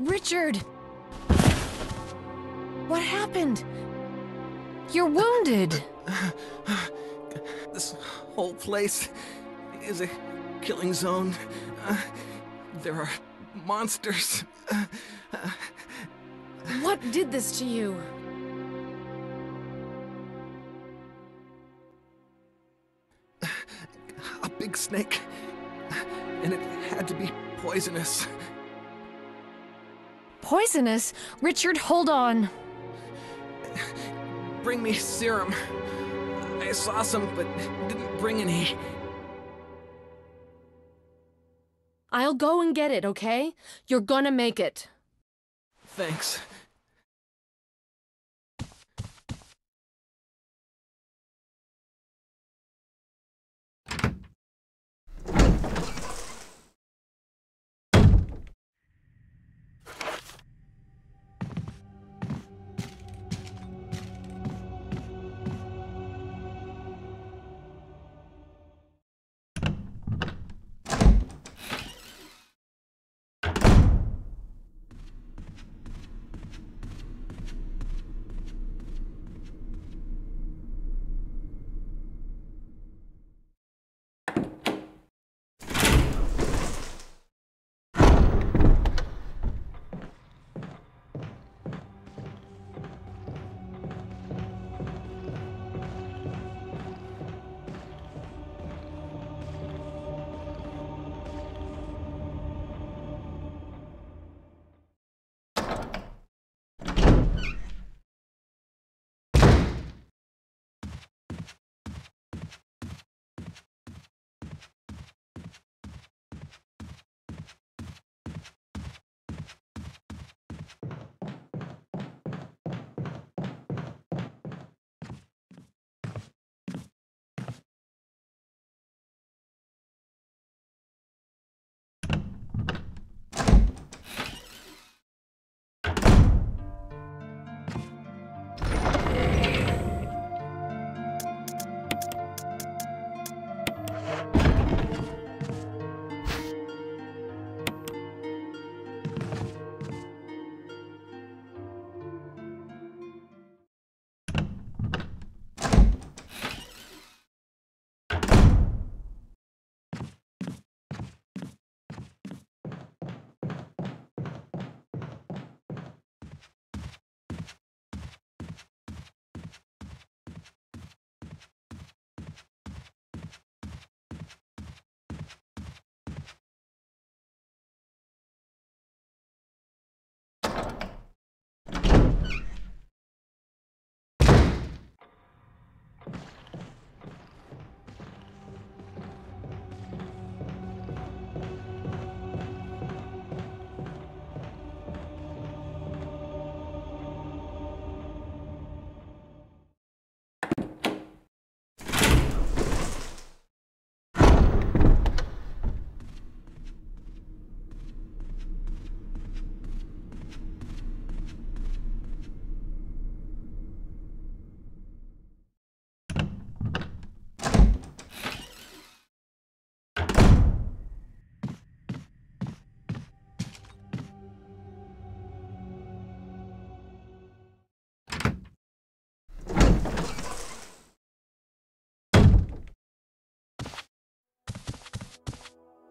Richard! What happened? You're wounded. This whole place is a killing zone. Uh, there are monsters. Uh, What did this to you? a big snake. And it had to be poisonous. Poisonous? Richard, hold on. Bring me serum. I saw some, but didn't bring any. I'll go and get it, okay? You're gonna make it. Thanks.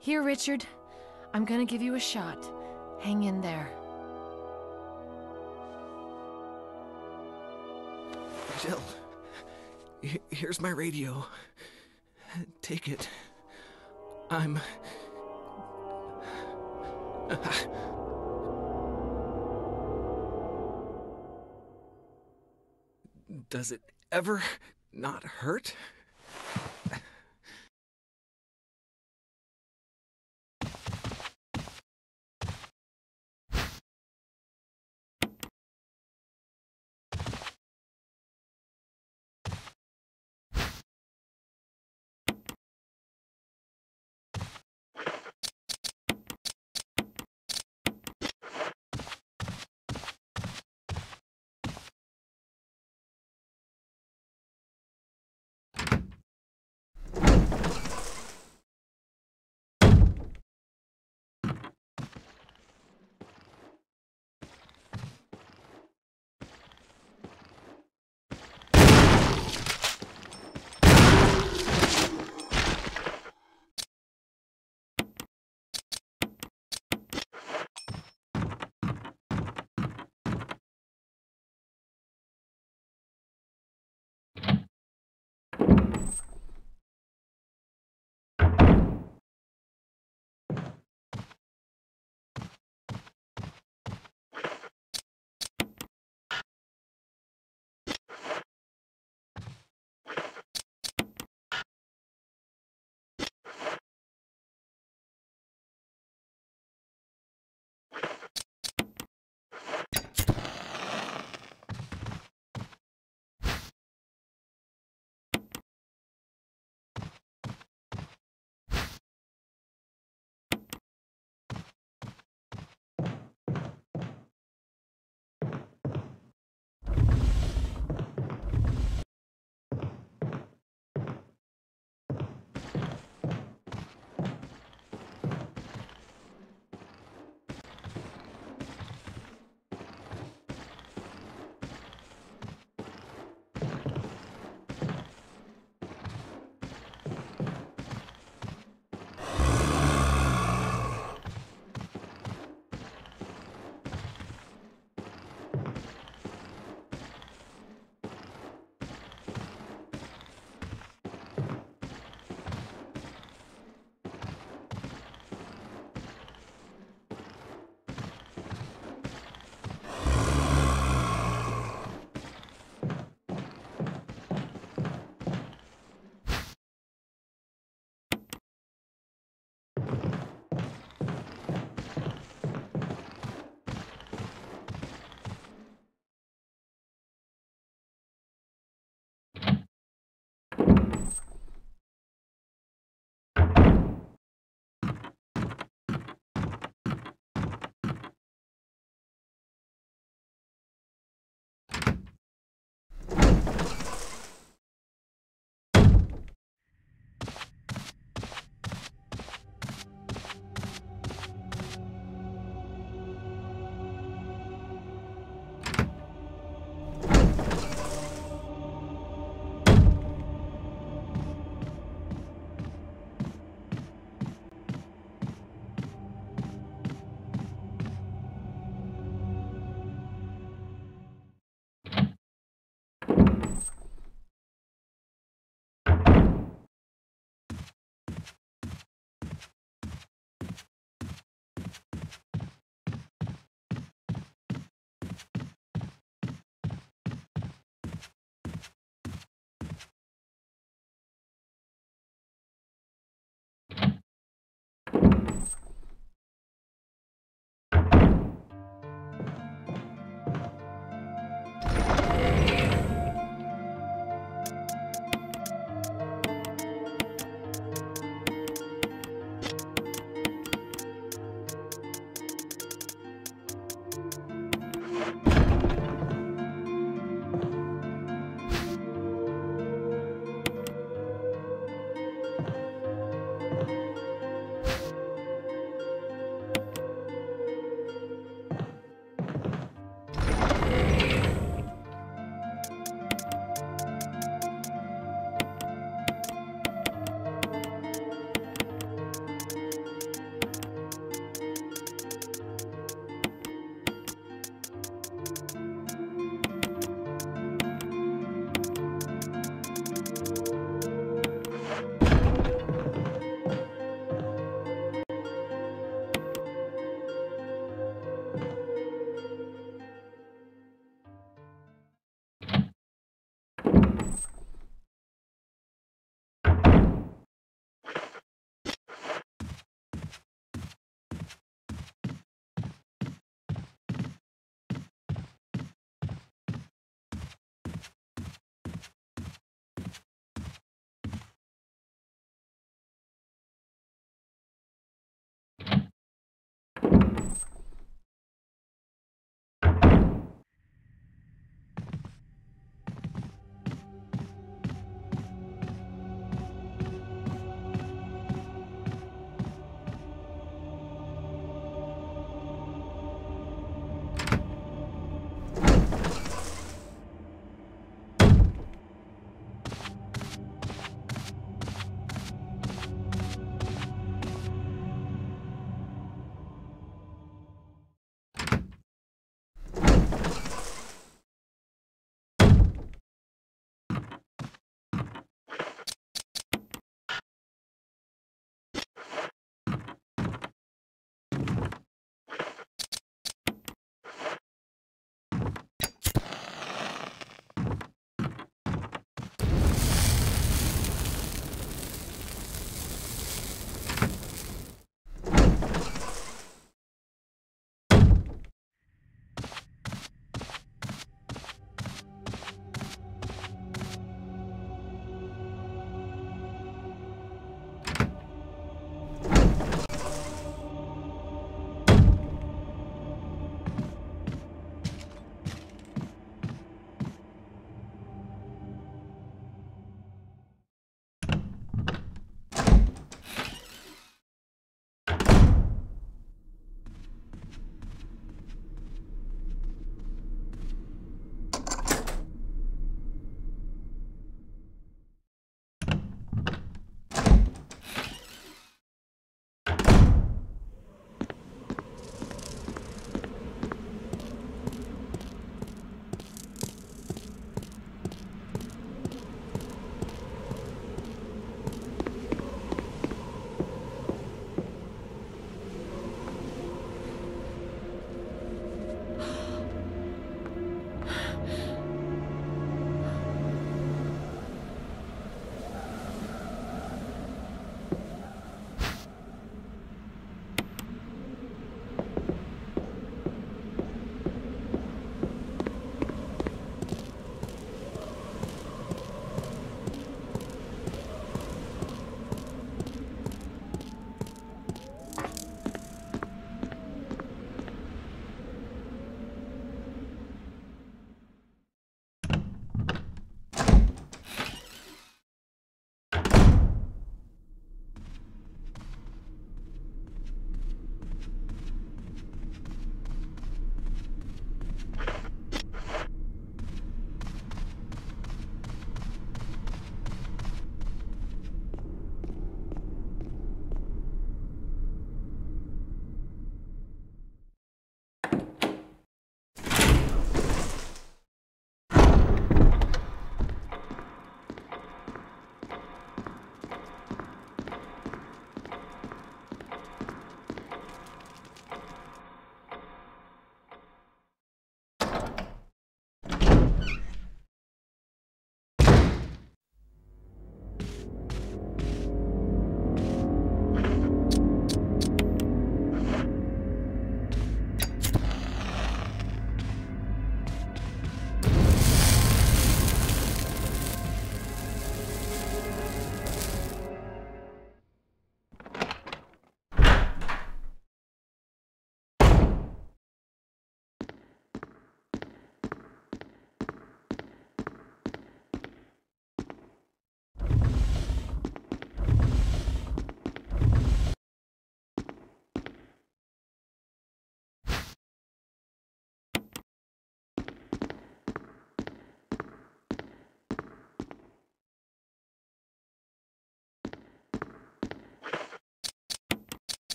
Here, Richard. I'm gonna give you a shot. Hang in there. Jill, here's my radio. Take it. I'm. Does it ever not hurt?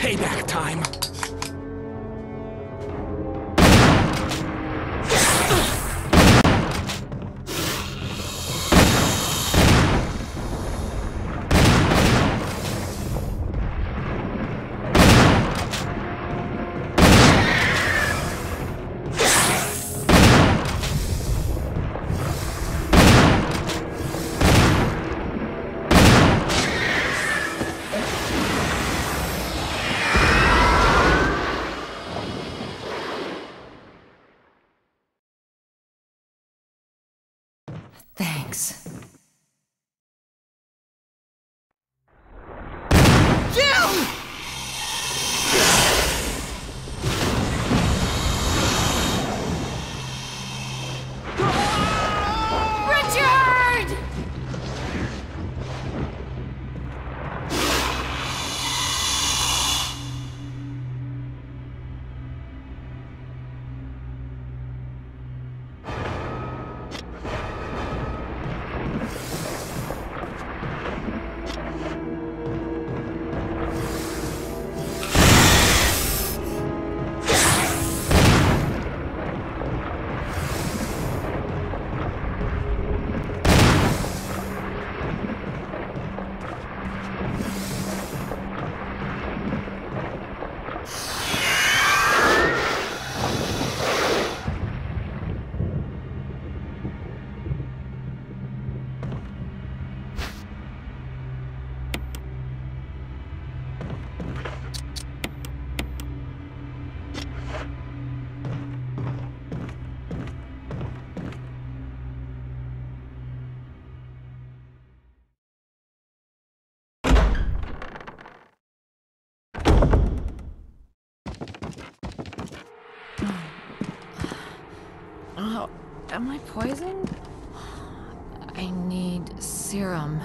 Payback time. Am I poisoned? I need serum.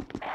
Help!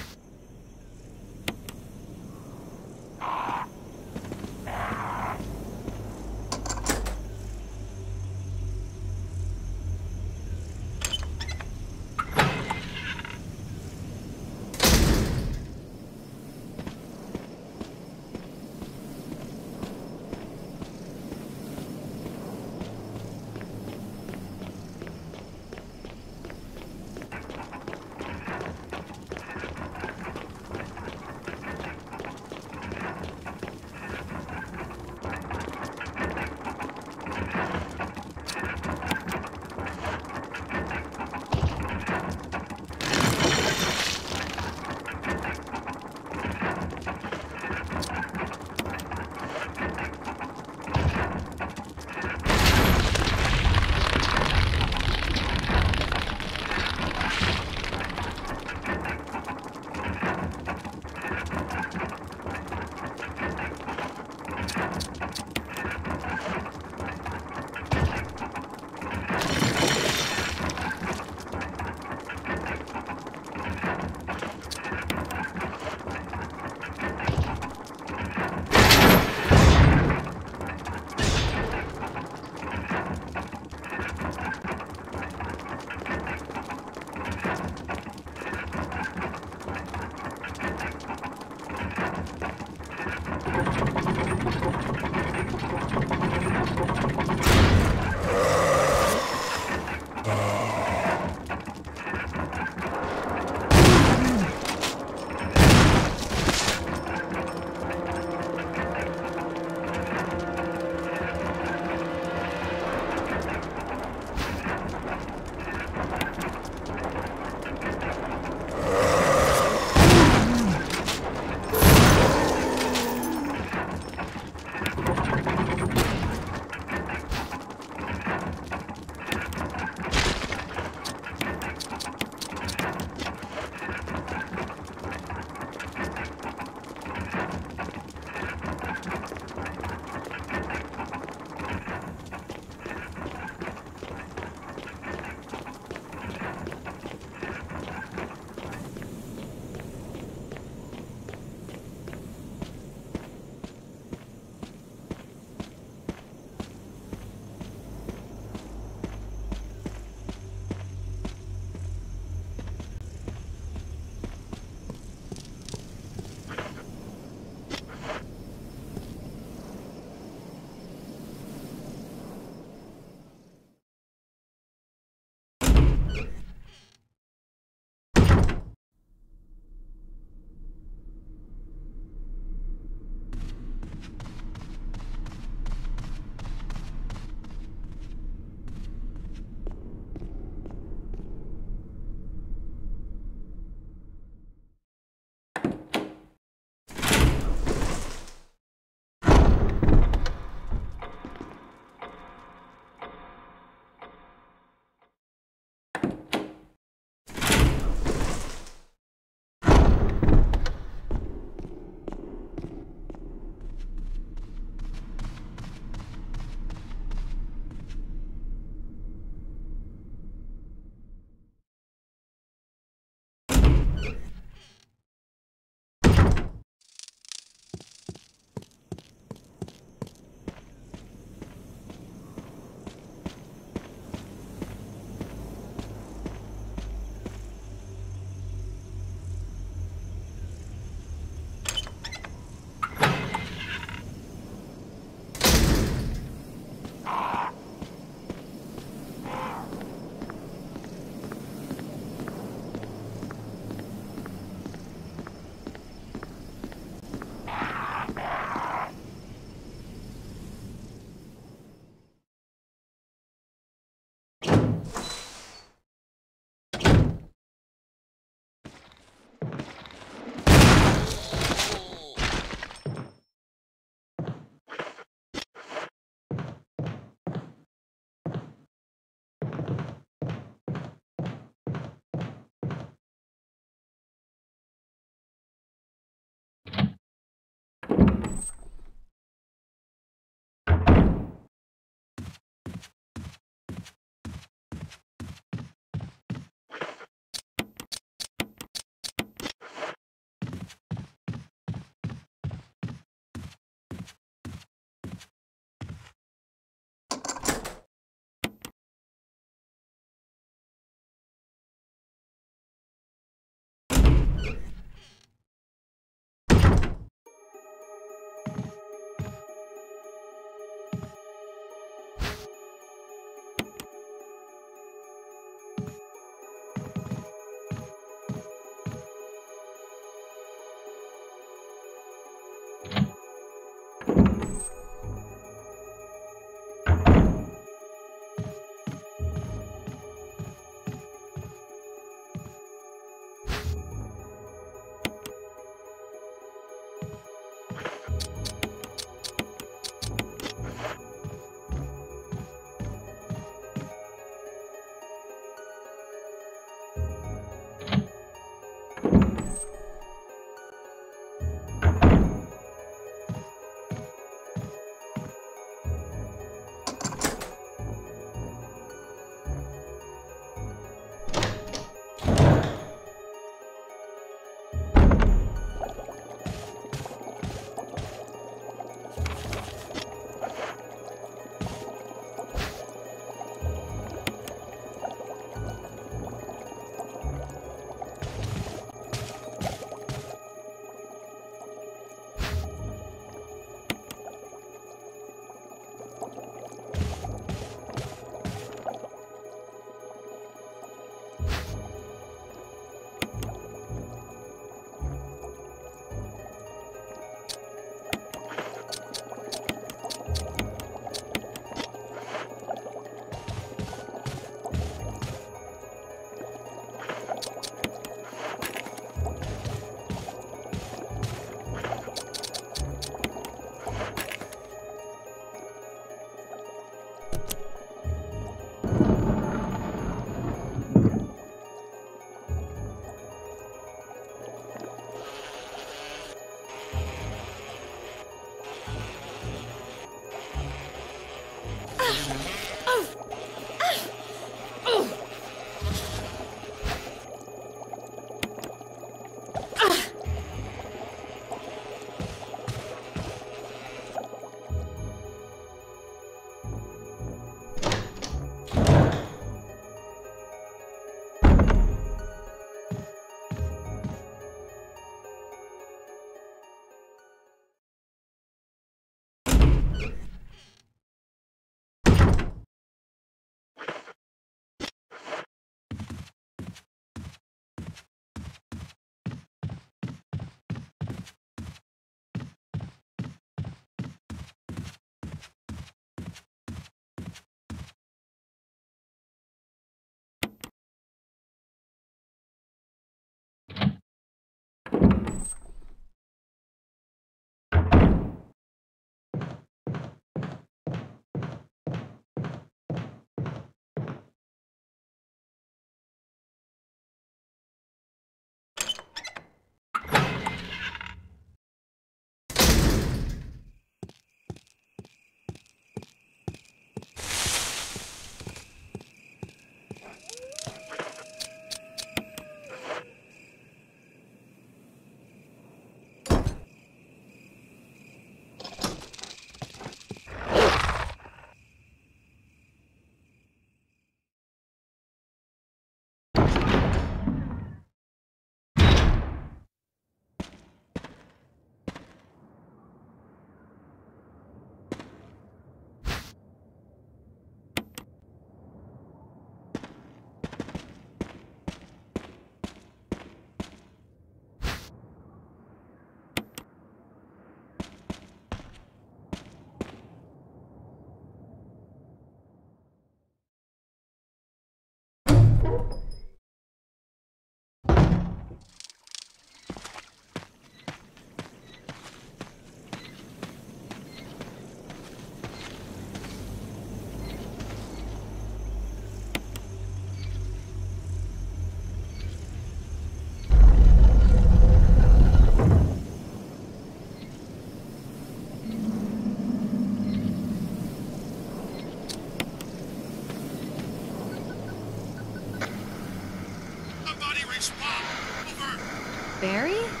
Barry?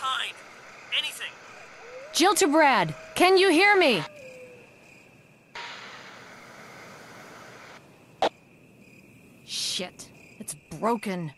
Fine. Anything. Jill to Brad, can you hear me? Shit, it's broken.